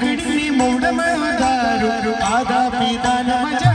अग्नि मूढ़ मारू आधा पिता